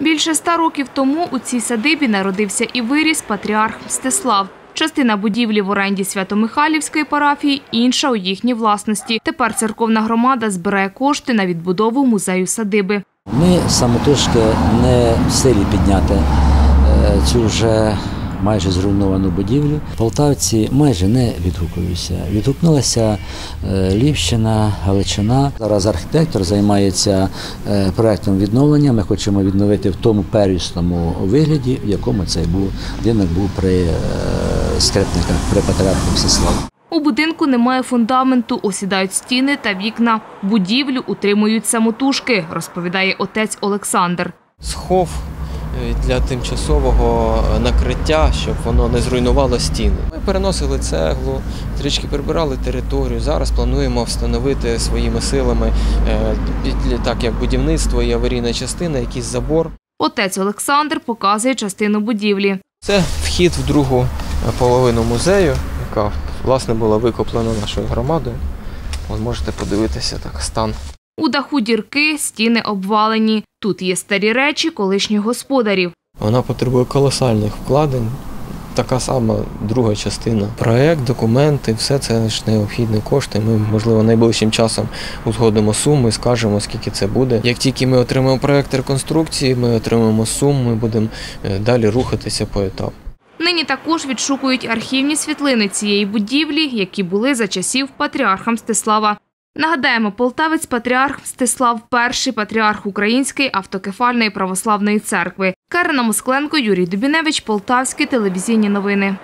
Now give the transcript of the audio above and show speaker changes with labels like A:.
A: Більше ста років тому у цій садибі народився і виріс патріарх Мстислав. Частина будівлі в оренді Свято-Михайлівської парафії, інша у їхній власності. Тепер церковна громада збирає кошти на відбудову музею садиби.
B: Ми самотужки не в силі підняти е, цю вже майже зруйновану будівлю. Полтавці майже не відгукуються. Відгукнулася е, Львівщина, Галичина. Зараз архітектор займається е, проектом відновлення. Ми хочемо відновити в тому первісному вигляді, в якому цей був будинок був при е, скрипниках, при патріарху Мстиславі.
A: У будинку немає фундаменту, осідають стіни та вікна. Будівлю утримують самотужки, розповідає отець Олександр.
C: схов для тимчасового е, накриття, щоб воно не зруйнувало стіни. Ми переносили цеглу, трішки прибирали територію. Зараз плануємо встановити своїми силами, е, так як будівництво і аварійна частина, якийсь забор.
A: Отець Олександр показує частину будівлі.
C: Це вхід в другу е, половину музею, яка власне була викоплена нашою громадою. От можете подивитися так стан.
A: У даху дірки, стіни обвалені. Тут є старі речі колишніх господарів.
C: Вона потребує колосальних вкладень. Така сама друга частина. Проект, документи, все це ж необхідні кошти. Ми, можливо, найближчим часом узгодимо суми, скажемо, скільки це буде. Як тільки ми отримаємо проект реконструкції, ми отримаємо суму, ми будемо е, далі рухатися по етапу.
A: Нині також відшукують архівні світлини цієї будівлі, які були за часів патріарха Мстислава. Нагадаємо, полтавець патріарх Мстислав перший патріарх Української автокефальної православної церкви. Карина Москленко, Юрій Дубіневич, Полтавські телевізійні новини.